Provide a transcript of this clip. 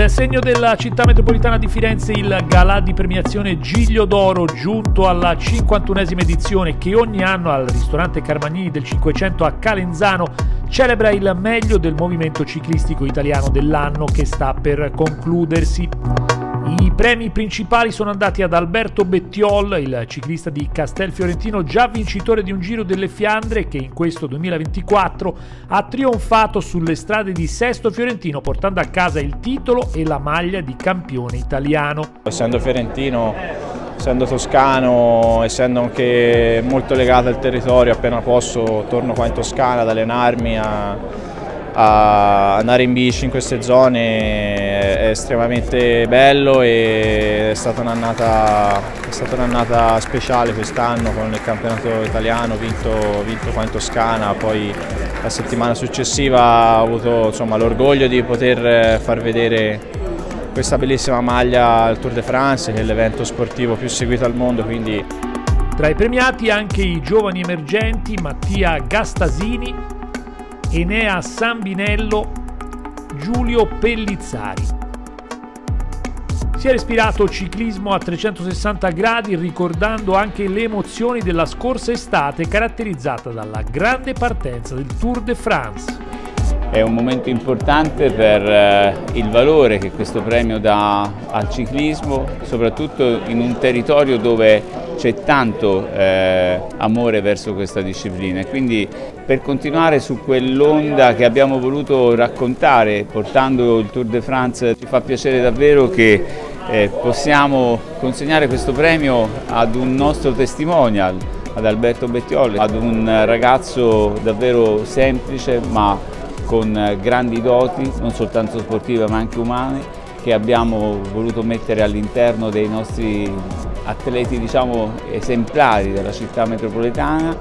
Il segno della città metropolitana di Firenze, il galà di premiazione Giglio d'Oro, giunto alla 51esima edizione che ogni anno al ristorante Carmagnini del 500 a Calenzano celebra il meglio del movimento ciclistico italiano dell'anno che sta per concludersi. I premi principali sono andati ad Alberto Bettiol, il ciclista di Castelfiorentino, già vincitore di un Giro delle Fiandre che in questo 2024 ha trionfato sulle strade di Sesto Fiorentino portando a casa il titolo e la maglia di campione italiano. Essendo fiorentino, essendo toscano, essendo anche molto legato al territorio, appena posso torno qua in Toscana ad allenarmi, a a andare in bici in queste zone estremamente bello e è stata un'annata un speciale quest'anno con il campionato italiano vinto, vinto qua in Toscana, poi la settimana successiva ho avuto l'orgoglio di poter far vedere questa bellissima maglia al Tour de France che è l'evento sportivo più seguito al mondo quindi tra i premiati anche i giovani emergenti Mattia Gastasini Enea Sambinello, Giulio Pellizzari. Si è respirato ciclismo a 360 gradi ricordando anche le emozioni della scorsa estate caratterizzata dalla grande partenza del Tour de France. È un momento importante per eh, il valore che questo premio dà al ciclismo, soprattutto in un territorio dove c'è tanto eh, amore verso questa disciplina. Quindi per continuare su quell'onda che abbiamo voluto raccontare portando il Tour de France ci fa piacere davvero che eh, possiamo consegnare questo premio ad un nostro testimonial, ad Alberto Bettioli, ad un ragazzo davvero semplice ma con grandi doti, non soltanto sportive ma anche umane, che abbiamo voluto mettere all'interno dei nostri atleti diciamo, esemplari della città metropolitana.